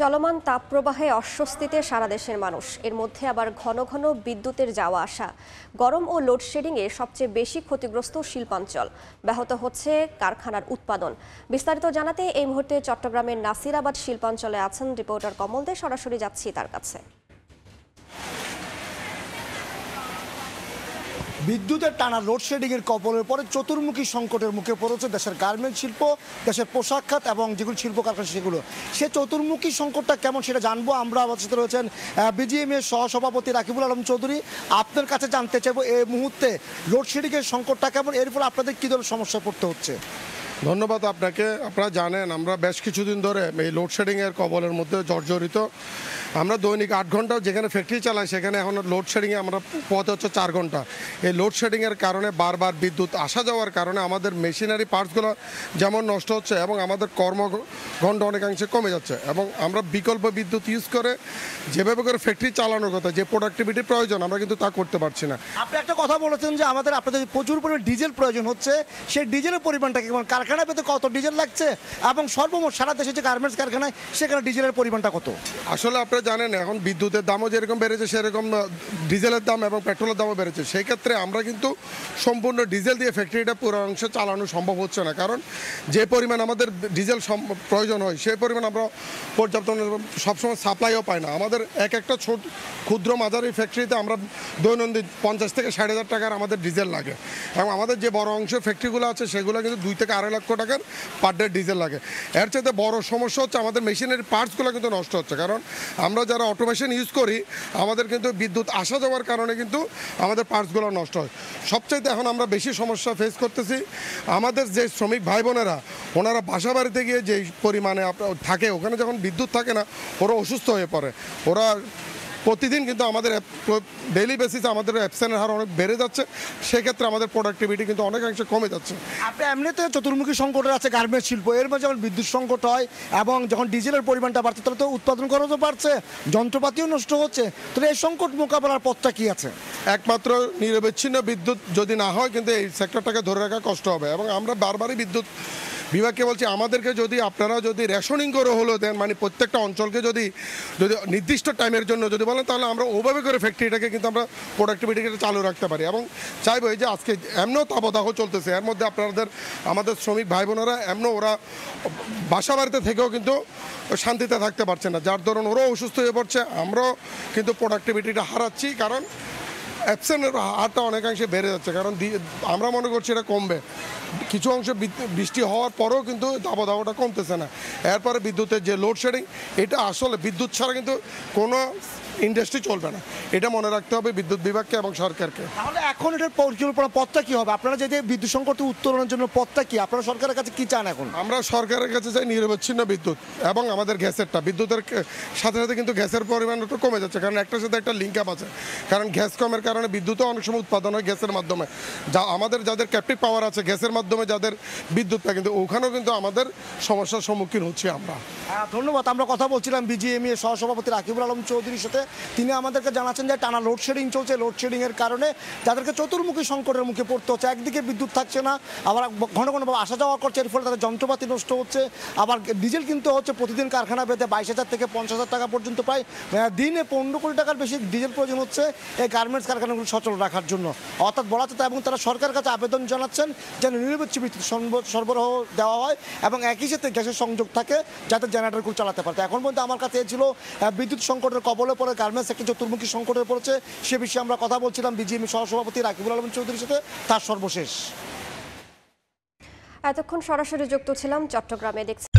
চলমান তাপপ্রবাহে অস্বস্তিতে সারা দেশের মানুষ। এর মধ্যে আবার ঘন ঘন বিদ্যুতের যাওয়া আসা। গরম ও লোডশেডিংয়ে সবচেয়ে বেশি ক্ষতিগ্রস্ত শিল্পাঞ্চল। ব্যাহত হচ্ছে কারখানার উৎপাদন। বিস্তারিত জানাতে এই মুহূর্তে চট্টগ্রামের নাসিরাবাদ শিল্পাঞ্চলে আছেন রিপোর্টার কমল দে। সরাসরি যাচ্ছি তার কাছে। বিদ্যুতের টানা লোডশেডিংয়ের কবলের পরে চতুর্মুখী সংকটের মুখে পড়েছে দেশের গার্মেন্ট শিল্প, দেশের পোশাক খাত এবং যেগুলো শিল্প কারখানা সেগুলো। সে চতুর্মুখী সংকটটা কেমন সেটা জানব। আমরা আমাদের সাথে রয়েছেন বিজিএম এর সহসভাপতি রাকিবুল আলম চৌধুরী। আপনার কাছে জানতে চাইব এই মুহূর্তে লোডশেডিংয়ের সংকটটা কেমন? এর ফলে আপনাদের কী ধরনের সমস্যায় পড়তে হচ্ছে? ধন্যবাদ আপনাকে। আপনারা জানেন, আমরা বেশ কিছুদিন ধরে এই লোডশেডিংয়ের কবলের মধ্যে জর্জরিত। আমরা দৈনিক আট ঘণ্টা যেখানে ফ্যাক্টরি চালাই সেখানে এখন লোডশেডিংয়ে আমরা পথ হচ্ছে চার ঘণ্টা। এই লোডশেডিংয়ের কারণে বারবার বিদ্যুৎ আসা যাওয়ার কারণে আমাদের মেশিনারি পার্টসগুলো যেমন নষ্ট হচ্ছে এবং আমাদের কর্মঘণ্টা অনেকাংশে কমে যাচ্ছে এবং আমরা বিকল্প বিদ্যুৎ ইউজ করে যেভাবে করে ফ্যাক্টরি চালানোর কথা যে প্রোডাক্টিভিটির প্রয়োজন আমরা কিন্তু তা করতে পারছি না। আপনি একটা কথা বলেছেন যে আমাদের আপনাদের প্রচুর পরিমাণে ডিজেল প্রয়োজন হচ্ছে সেই ডিজেলের পরিমাণটা কেমন কারখানা পেতে কত ডিজেল লাগছে এবং সর্বমোট সারা দেশে যে গার্মেন্টস কারখানায় সেখানে ডিজেলের পরিমাণটা কত? আসলে আপনারা জানেন, এখন বিদ্যুতের দামও যেরকম বেড়েছে, সেরকম ডিজেলের দাম এবং পেট্রোলের দামও বেড়েছে। সেই ক্ষেত্রে আমরা কিন্তু সম্পূর্ণ ডিজেল দিয়ে ফ্যাক্টরিটা পুরো অংশে চালানো সম্ভব হচ্ছে না। কারণ যে পরিমাণ আমাদের ডিজেল প্রয়োজন হয় সেই পরিমাণ আমরা পর্যাপ্ত সবসময় সাপ্লাইও পাই না। আমাদের এক একটা ছোট ক্ষুদ্র মাঝারি ফ্যাক্টরিতে আমরা দৈনন্দিন পঞ্চাশ থেকে ষাট হাজার টাকার আমাদের ডিজেল লাগে। এবং আমাদের যে বড় অংশ ফ্যাক্টরিগুলো আছে, সেগুলো কিন্তু দুই থেকে আড়াই লক্ষ টাকার পার ডে ডিজেল লাগে। এর চাইতে বড় সমস্যা হচ্ছে আমাদের মেশিনের পার্টসগুলো কিন্তু নষ্ট হচ্ছে। কারণ আমরা যারা অটোমেশন ইউজ করি, আমাদের কিন্তু বিদ্যুৎ আসা যাওয়ার কারণে কিন্তু আমাদের পার্টসগুলো নষ্ট হয়। সবচাইতে এখন আমরা বেশি সমস্যা ফেস করতেছি। আমাদের যে শ্রমিক ভাই বোনেরা ওনারা বাসা বাড়িতে গিয়ে যে পরিমাণে থাকে, ওখানে যখন বিদ্যুৎ থাকে না, ওরা অসুস্থ হয়ে পড়ে। ওরা প্রতিদিন কিন্তু আমাদের ডেইলি বেসিসে আমাদের অ্যাবসেন্টের হার অনেক বেড়ে যাচ্ছে। সেক্ষেত্রে আমাদের প্রোডাক্টিভিটি কিন্তু অনেকাংশে কমে যাচ্ছে। আপনি এমনিতে চতুর্মুখী সংকটের আছে গার্মেন্টস শিল্প। এর মাঝে যখন বিদ্যুৎ সংকট হয় এবং যখন ডিজেলের পরিমাণটা বাড়ছে তাহলে তো উৎপাদন খরচও বাড়ছে যন্ত্রপাতিও নষ্ট হচ্ছে। তাহলে এই সংকট মোকাবেলার পথটা কি আছে? একমাত্র নিরবিচ্ছিন্ন বিদ্যুৎ যদি না হয় কিন্তু এই সেক্টরটাকে ধরে রাখা কষ্ট হবে। এবং আমরা বারবারই বিদ্যুৎ বিভাগকে বলছি, আমাদেরকে যদি আপনারা যদি রেশনিং করে হলো দেন মানে প্রত্যেকটা অঞ্চলকে যদি যদি নির্দিষ্ট টাইমের জন্য যদি বলেন, তাহলে আমরা ওভাবে করে ফ্যাক্টরিটাকে কিন্তু আমরা প্রোডাক্টিভিটিকে চালু রাখতে পারি। এবং চাইব এই যে আজকে এমনও তাপদাহ চলতেছে, এর মধ্যে আপনাদের, আমাদের শ্রমিক ভাই বোনেরা এমন ওরা বাসা বাড়িতে থেকেও কিন্তু শান্তিতে থাকতে পারছে না। যার ধরুন ওরাও অসুস্থ হয়ে পড়ছে, আমরাও কিন্তু প্রোডাক্টিভিটিটা হারাচ্ছি। কারণ অ্যাবসেন্টের হারটা অনেকাংশে বেড়ে যাচ্ছে, কারণ আমরা মনে করছি এটা কমবে। কিছু অংশ বৃষ্টি হওয়ার পরেও কিন্তু দাবদাহটা কমতেছে না। এরপরে বিদ্যুতের যে লোডশেডিং এটা আসলে বিদ্যুৎ ছাড়া কিন্তু কোনো ইন্ডাস্ট্রি চলবে না। এটা মনে রাখতে হবে বিদ্যুৎ বিভাগকে এবং সরকারকে। তাহলে এখন এটার পরিকল্পনা পথটা কি হবে? আপনারা যে যে বিদ্যুৎ সংকট উত্তরণের জন্য পথটা কি? আপনারা সরকারের কাছে কি চান এখন? আমরা সরকারের কাছে চাই নিরবচ্ছিন্ন বিদ্যুৎ এবং আমাদের গ্যাসেরটা। বিদ্যুতের সাথে সাথে কিন্তু গ্যাসের পরিমাণ একটু কমে যাচ্ছে। কারণ একটার সাথে একটা লিঙ্ক আপ আছে। কারণ গ্যাস কমের কারণে বিদ্যুৎও অনেক সময় উৎপাদন হয় গ্যাসের মাধ্যমে। যা আমাদের যাদের ক্যাপটিভ পাওয়ার আছে গ্যাসের মাধ্যমে যাদের বিদ্যুৎ পায় কিন্তু ওখানেও কিন্তু আমাদের সমস্যার সম্মুখীন হচ্ছি আমরা। হ্যাঁ, ধন্যবাদ। আমরা কথা বলছিলাম বিজিএমই এর সহসভাপতি রাকিবুল আলম চৌধুরীর সাথে। তিনি আমাদেরকে জানাচ্ছেন যে টানা লোডশেডিং চলছে লোডশেডিং এর কারণে যাদেরকে চতুর্মুখী সংকটের মুখে পড়তে হচ্ছে। একদিকে বিদ্যুৎ থাকছে না, আবার ঘন ঘন আসা যাওয়া করছে, এর ফলে তাদের যন্ত্রপাতি নষ্ট হচ্ছে। আবার ডিজেল কিনতে হচ্ছে, প্রতিদিন কারখানা পেতে বাইশ হাজার থেকে পঞ্চাশ হাজার টাকা পর্যন্ত প্রায় দিনে পনেরো কোটি টাকার বেশি ডিজেল প্রয়োজন হচ্ছে এই গার্মেন্টস কারখানাগুলো সচল রাখার জন্য। অর্থাৎ বলা যেত এবং তারা সরকারের কাছে আবেদন জানাচ্ছেন যেন নিরবচ্ছ বিদ্যুৎ সরবরাহ দেওয়া হয় এবং একই সাথে গ্যাসের সংযোগ থাকে যাতে জেনারেটরগুলো চালাতে পারে এখন পর্যন্ত আমার কাছে ছিল বিদ্যুৎ সংকটের কবলে পড়ে গার্মেন্টস একটি চতুর্মুখী সংকটে পড়েছে। সে বিষয়ে আমরা কথা বলছিলাম বিজেপি সহসভাপতি রাকিবুল আলম চৌধুরীর সাথে। তার সর্বশেষ। এতক্ষণ সরাসরি যুক্ত ছিলাম চট্টগ্রামে। দেখছি